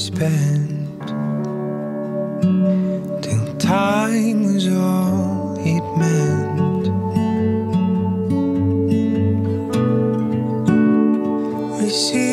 spent till time was all it meant. Receive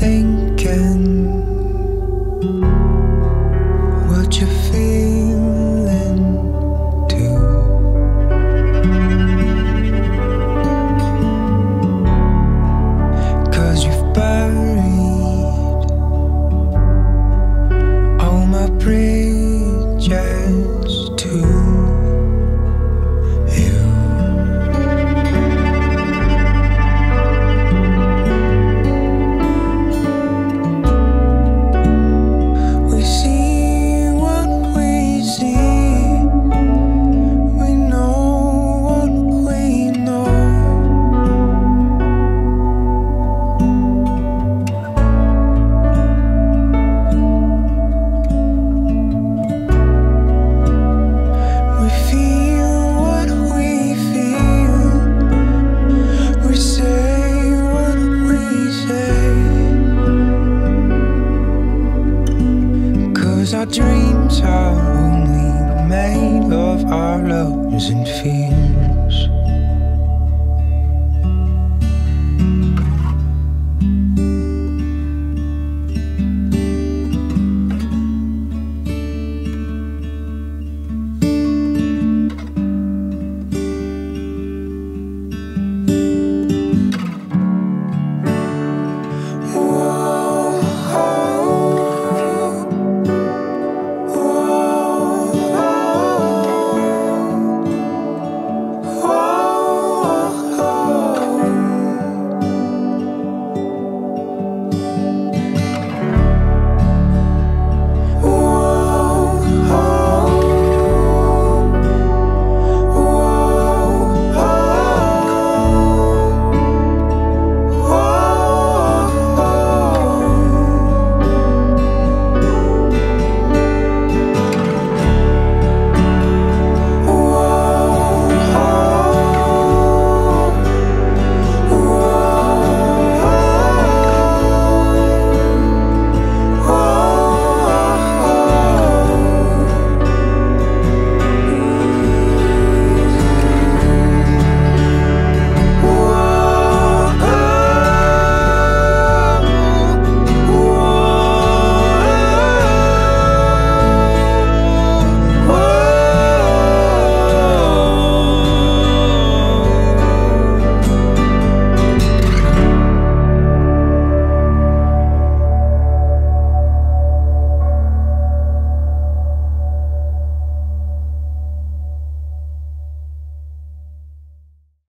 thing are only made of our loves and fears.